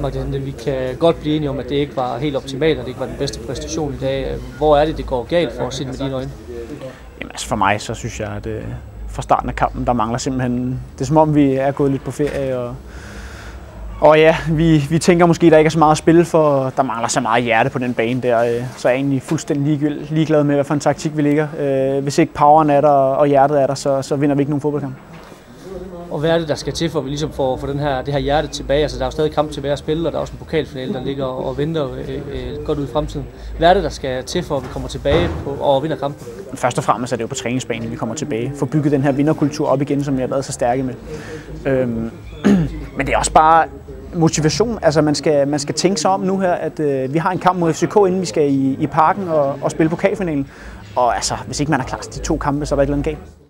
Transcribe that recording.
Magdalene, vi kan godt blive enige om, at det ikke var helt optimalt, og det ikke var den bedste præstation i dag. Hvor er det, det går galt for os med dine øjne? Jamen altså for mig, så synes jeg, at øh, fra starten af kampen, der mangler simpelthen... Det er som om, vi er gået lidt på ferie, og, og ja, vi, vi tænker måske, at der ikke er så meget at spille for. Der mangler så meget hjerte på den bane der, øh, så jeg er egentlig fuldstændig ligeglad med, hvad for en taktik vi ligger. Øh, hvis ikke poweren er der, og hjertet er der, så, så vinder vi ikke nogen fodboldkamp. Og hvad er det, der skal til, for at vi ligesom får, får den her, det her hjerte tilbage? Altså, der er jo stadig kamp tilbage at spille, og der er også en pokalfinale, der ligger og venter øh, øh, godt ud i fremtiden. Hvad er det, der skal til, for at vi kommer tilbage på, og vinder kampen? Først og fremmest er det jo på træningsbanen, vi kommer tilbage. Få bygget den her vinderkultur op igen, som vi har været så stærke med. Øhm, men det er også bare motivation. Altså man skal, man skal tænke sig om nu her, at øh, vi har en kamp mod FCK, inden vi skal i, i parken og, og spille pokalfinalen. Og altså, hvis ikke man er klar til de to kampe, så er der et eller andet galt.